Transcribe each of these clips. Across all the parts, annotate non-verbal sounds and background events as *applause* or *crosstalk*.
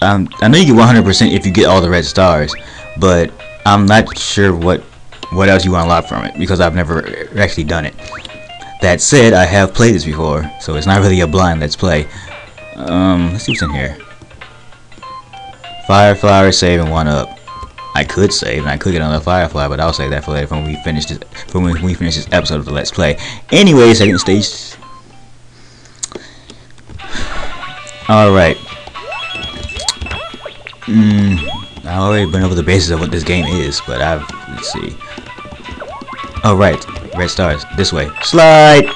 um, I know you get 100% if you get all the red stars, but I'm not sure what what else you want to unlock from it because I've never actually done it. That said, I have played this before, so it's not really a blind let's play. Um, let's see what's in here. Firefly save, and one up. I could save, and I could get another firefly, but I'll save that for later when we finish this. For when we finish this episode of the Let's Play. Anyway, second stage. *sighs* All Hmm. I've already been over the basis of what this game is, but I've let's see. Oh right, red stars. This way. Slide.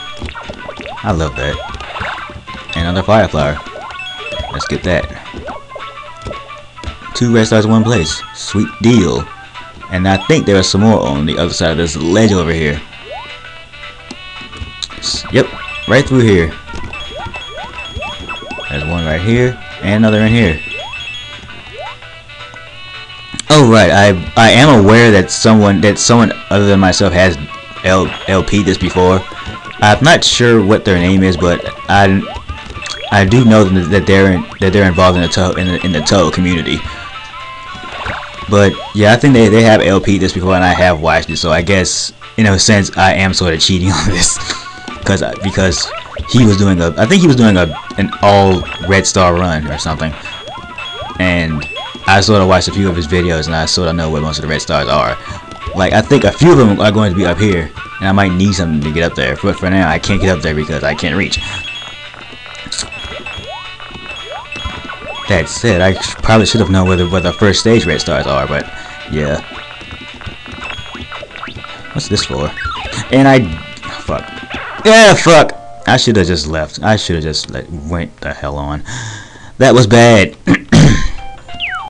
I love that. Another fire flower. Let's get that. Two red stars in one place. Sweet deal. And I think there are some more on the other side of this ledge over here. Yep, right through here. There's one right here, and another in here. Oh right, I I am aware that someone that someone other than myself has L, LP this before. I'm not sure what their name is, but I I do know that they're in, that they're involved in the Touhou in the in the community. But yeah, I think they they have LP this before, and I have watched it. So I guess in a sense I am sort of cheating *laughs* on this because because he was doing a I think he was doing a an all red star run or something, and I sort of watched a few of his videos and I sort of know where most of the red stars are. Like, I think a few of them are going to be up here, and I might need something to get up there. But for now, I can't get up there because I can't reach. That said, I probably should have known where the, where the first stage red stars are, but yeah. What's this for? And I... Fuck. Yeah, fuck! I should have just left. I should have just like, went the hell on. That was bad. *clears throat*